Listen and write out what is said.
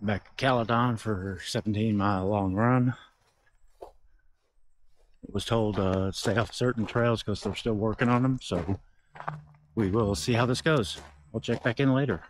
back to Caledon for her 17 mile long run. Was told uh, stay off certain trails because they're still working on them. So we will see how this goes. We'll check back in later.